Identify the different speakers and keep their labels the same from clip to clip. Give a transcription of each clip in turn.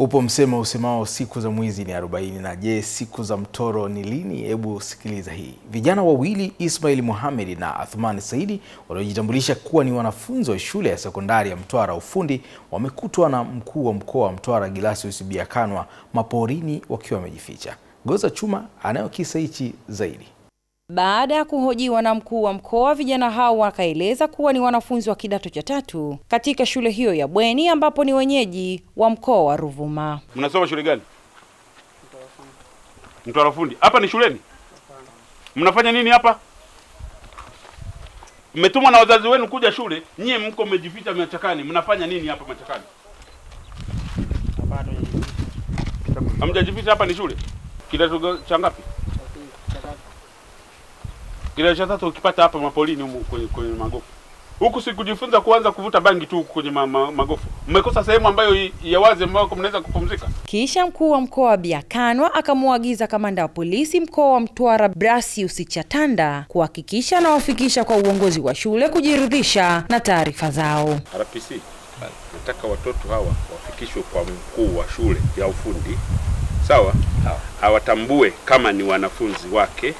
Speaker 1: Upo msemo usemao siku za mwizi ni arobaini. Na je, siku za mtoro ni lini? Hebu sikiliza hii. Vijana wawili Ismail Mohamed na Athmani Saidi waliojitambulisha kuwa ni wanafunzi wa shule ya sekondari ya Mtwara ufundi wamekutwa na mkuu wa mkoa wa Mtwara Gilasius Biakanwa maporini wakiwa wamejificha. Goza Chuma anayokisa hichi zaidi.
Speaker 2: Baada ya kuhojiwa na mkuu wa mkoa, vijana hao wakaeleza kuwa ni wanafunzi wa kidato cha tatu katika shule hiyo ya bweni ambapo ni wenyeji wa mkoa wa Ruvuma.
Speaker 3: Mnasoma shule gani? Mtwara Fundi. Hapa ni shuleni? Mnafanya nini hapa? Mmetumwa na wazazi wenu kuja shule, nyie mko mmejificha machakani. Mnafanya nini hapa machakani? Hamjajificha, hapa ni shule. Kidato cha ngapi? Kidato cha tatu ukipata hapa mapolini humu kwenye, kwenye magofu huku si kujifunza kuanza kuvuta bangi tu huku kwenye ma, ma, magofu. Mmekosa sehemu ambayo ya wazi ambayo mnaweza kupumzika.
Speaker 2: Kisha mkuu wa mkoa wa Biakanwa akamwagiza kamanda wa polisi mkoa wa Mtwara Brasius Chatanda kuhakikisha anawafikisha kwa uongozi wa shule kujiridhisha na taarifa zao.
Speaker 3: RPC, nataka watoto hawa wafikishwe kwa mkuu wa shule ya ufundi, sawa, hawatambue kama ni wanafunzi wake.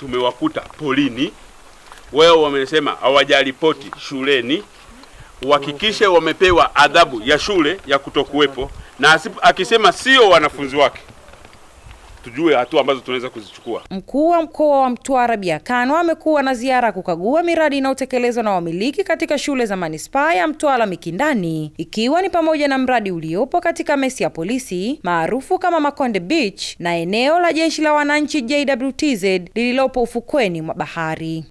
Speaker 3: Tumewakuta polini, wao wamesema hawajaripoti shuleni, uhakikishe wamepewa adhabu ya shule ya kutokuwepo, na akisema sio wanafunzi wake tujue hatua ambazo tunaweza kuzichukua.
Speaker 2: Mkuu wa mkoa wa Mtwara Byakanwa amekuwa na ziara kukagua miradi inayotekelezwa na wamiliki katika shule za manispaa ya Mtwara Mikindani, ikiwa ni pamoja na mradi uliopo katika mesi ya polisi maarufu kama Makonde Beach na eneo la jeshi la wananchi JWTZ lililopo ufukweni mwa bahari.